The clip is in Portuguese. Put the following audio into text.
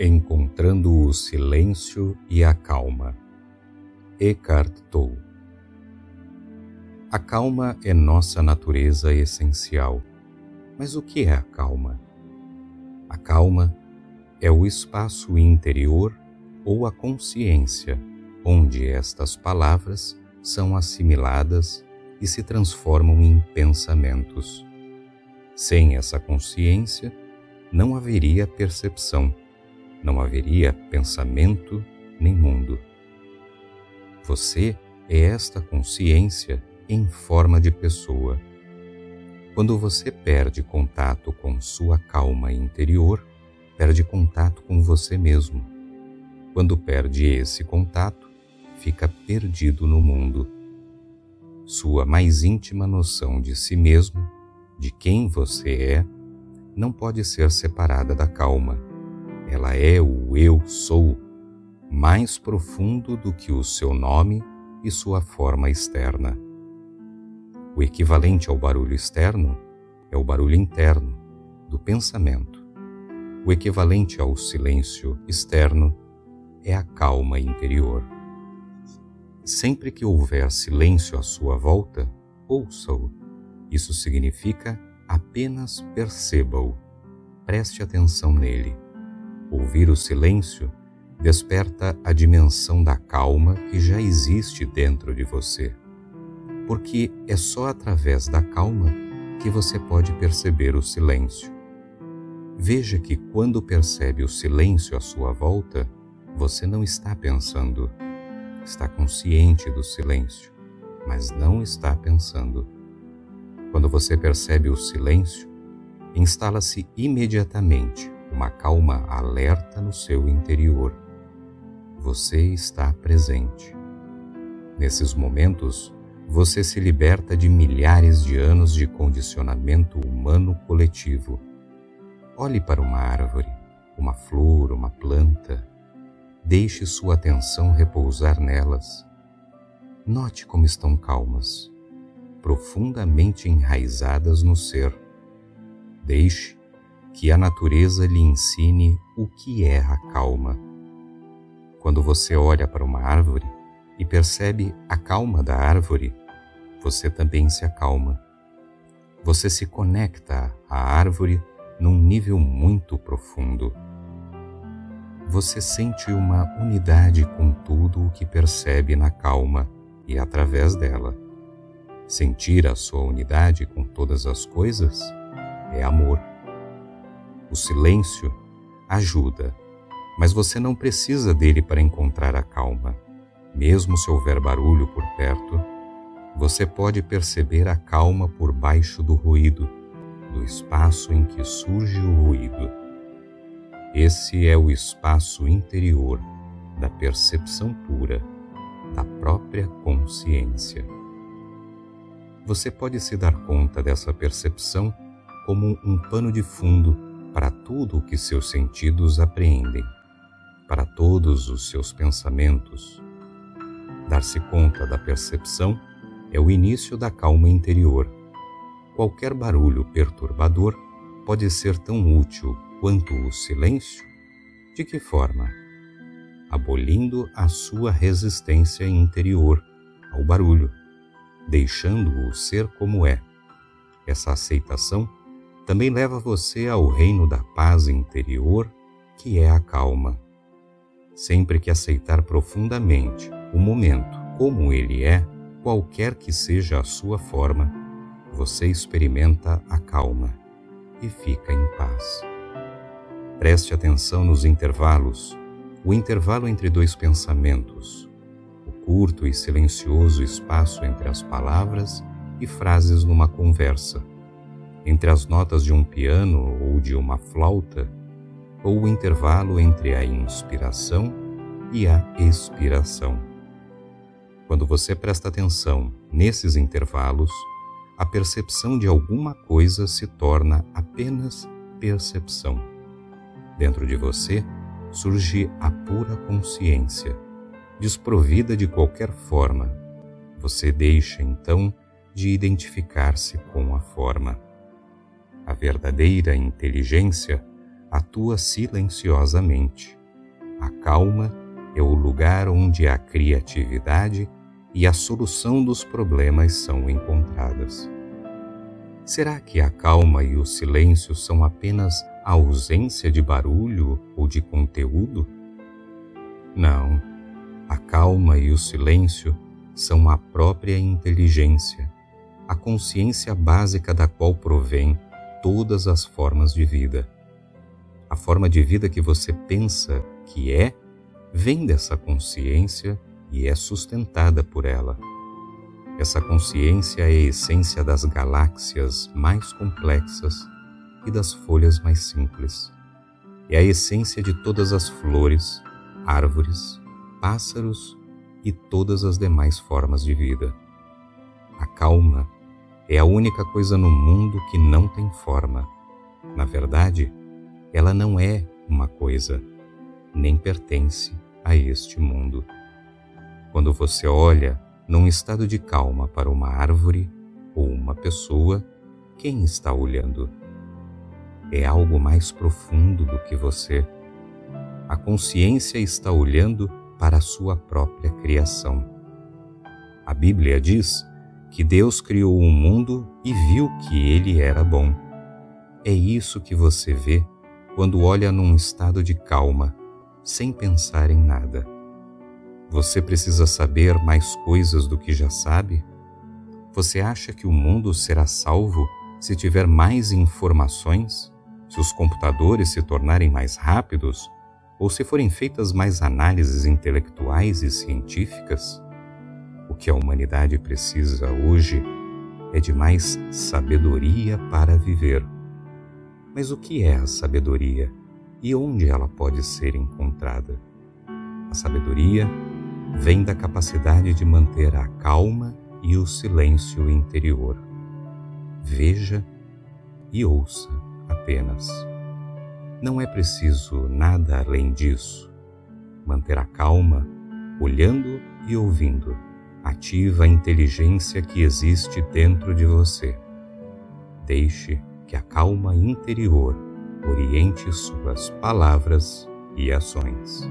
Encontrando o silêncio e a calma. Eckhart Tolle. A calma é nossa natureza essencial. Mas o que é a calma? A calma é o espaço interior ou a consciência onde estas palavras são assimiladas e se transformam em pensamentos. Sem essa consciência, não haveria percepção não haveria pensamento nem mundo. Você é esta consciência em forma de pessoa. Quando você perde contato com sua calma interior, perde contato com você mesmo. Quando perde esse contato, fica perdido no mundo. Sua mais íntima noção de si mesmo, de quem você é, não pode ser separada da calma ela é o eu sou, mais profundo do que o seu nome e sua forma externa. O equivalente ao barulho externo é o barulho interno do pensamento. O equivalente ao silêncio externo é a calma interior. Sempre que houver silêncio à sua volta, ouça-o. Isso significa apenas perceba-o. Preste atenção nele. Ouvir o silêncio desperta a dimensão da calma que já existe dentro de você, porque é só através da calma que você pode perceber o silêncio. Veja que quando percebe o silêncio à sua volta, você não está pensando, está consciente do silêncio, mas não está pensando. Quando você percebe o silêncio, instala-se imediatamente uma calma alerta no seu interior. Você está presente. Nesses momentos, você se liberta de milhares de anos de condicionamento humano coletivo. Olhe para uma árvore, uma flor, uma planta. Deixe sua atenção repousar nelas. Note como estão calmas, profundamente enraizadas no ser. Deixe que a natureza lhe ensine o que é a calma. Quando você olha para uma árvore e percebe a calma da árvore, você também se acalma. Você se conecta à árvore num nível muito profundo. Você sente uma unidade com tudo o que percebe na calma e através dela. Sentir a sua unidade com todas as coisas é amor. O silêncio ajuda, mas você não precisa dele para encontrar a calma. Mesmo se houver barulho por perto, você pode perceber a calma por baixo do ruído, do espaço em que surge o ruído. Esse é o espaço interior da percepção pura, da própria consciência. Você pode se dar conta dessa percepção como um pano de fundo para tudo o que seus sentidos apreendem, para todos os seus pensamentos. Dar-se conta da percepção é o início da calma interior. Qualquer barulho perturbador pode ser tão útil quanto o silêncio? De que forma? Abolindo a sua resistência interior ao barulho, deixando-o ser como é. Essa aceitação também leva você ao reino da paz interior, que é a calma. Sempre que aceitar profundamente o momento como ele é, qualquer que seja a sua forma, você experimenta a calma e fica em paz. Preste atenção nos intervalos, o intervalo entre dois pensamentos, o curto e silencioso espaço entre as palavras e frases numa conversa entre as notas de um piano ou de uma flauta, ou o intervalo entre a inspiração e a expiração. Quando você presta atenção nesses intervalos, a percepção de alguma coisa se torna apenas percepção. Dentro de você surge a pura consciência, desprovida de qualquer forma. Você deixa então de identificar-se com a forma. A verdadeira inteligência atua silenciosamente. A calma é o lugar onde a criatividade e a solução dos problemas são encontradas. Será que a calma e o silêncio são apenas a ausência de barulho ou de conteúdo? Não. A calma e o silêncio são a própria inteligência, a consciência básica da qual provém todas as formas de vida. A forma de vida que você pensa que é vem dessa consciência e é sustentada por ela. Essa consciência é a essência das galáxias mais complexas e das folhas mais simples. É a essência de todas as flores, árvores, pássaros e todas as demais formas de vida. A calma é a única coisa no mundo que não tem forma. Na verdade, ela não é uma coisa, nem pertence a este mundo. Quando você olha num estado de calma para uma árvore ou uma pessoa, quem está olhando? É algo mais profundo do que você. A consciência está olhando para a sua própria criação. A Bíblia diz que Deus criou o mundo e viu que ele era bom. É isso que você vê quando olha num estado de calma, sem pensar em nada. Você precisa saber mais coisas do que já sabe? Você acha que o mundo será salvo se tiver mais informações? Se os computadores se tornarem mais rápidos? Ou se forem feitas mais análises intelectuais e científicas? O que a humanidade precisa hoje é de mais sabedoria para viver. Mas o que é a sabedoria e onde ela pode ser encontrada? A sabedoria vem da capacidade de manter a calma e o silêncio interior. Veja e ouça apenas. Não é preciso nada além disso. Manter a calma, olhando e ouvindo, ativa a inteligência que existe dentro de você. Deixe que a calma interior oriente suas palavras e ações.